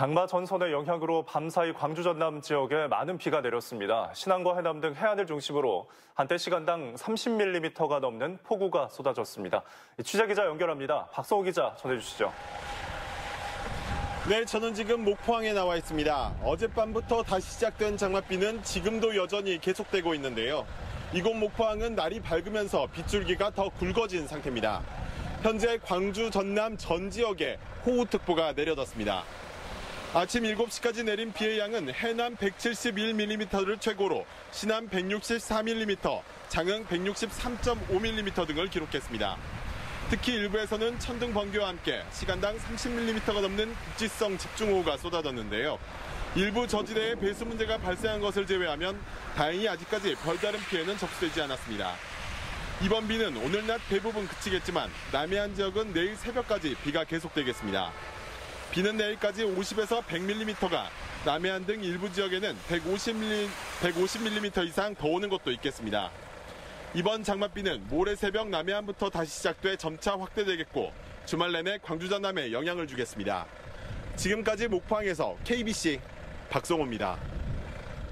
장마 전선의 영향으로 밤사이 광주 전남 지역에 많은 비가 내렸습니다. 신안과 해남 등 해안을 중심으로 한때 시간당 30mm가 넘는 폭우가 쏟아졌습니다. 취재 기자 연결합니다. 박성호 기자 전해주시죠. 네, 저는 지금 목포항에 나와 있습니다. 어젯밤부터 다시 시작된 장맛비는 지금도 여전히 계속되고 있는데요. 이곳 목포항은 날이 밝으면서 빗줄기가 더 굵어진 상태입니다. 현재 광주, 전남 전 지역에 호우특보가 내려졌습니다. 아침 7시까지 내린 비의 양은 해남 171mm를 최고로 신안 164mm, 장흥 163.5mm 등을 기록했습니다. 특히 일부에서는 천둥 번개와 함께 시간당 30mm가 넘는 국지성 집중호우가 쏟아졌는데요. 일부 저지대에 배수 문제가 발생한 것을 제외하면 다행히 아직까지 별다른 피해는 접수되지 않았습니다. 이번 비는 오늘 낮 대부분 그치겠지만 남해안 지역은 내일 새벽까지 비가 계속되겠습니다. 비는 내일까지 50에서 100mm가 남해안 등 일부 지역에는 150mm, 150mm 이상 더 오는 곳도 있겠습니다. 이번 장맛비는 모레 새벽 남해안부터 다시 시작돼 점차 확대되겠고 주말 내내 광주 전남에 영향을 주겠습니다. 지금까지 목포항에서 KBC 박성호입니다.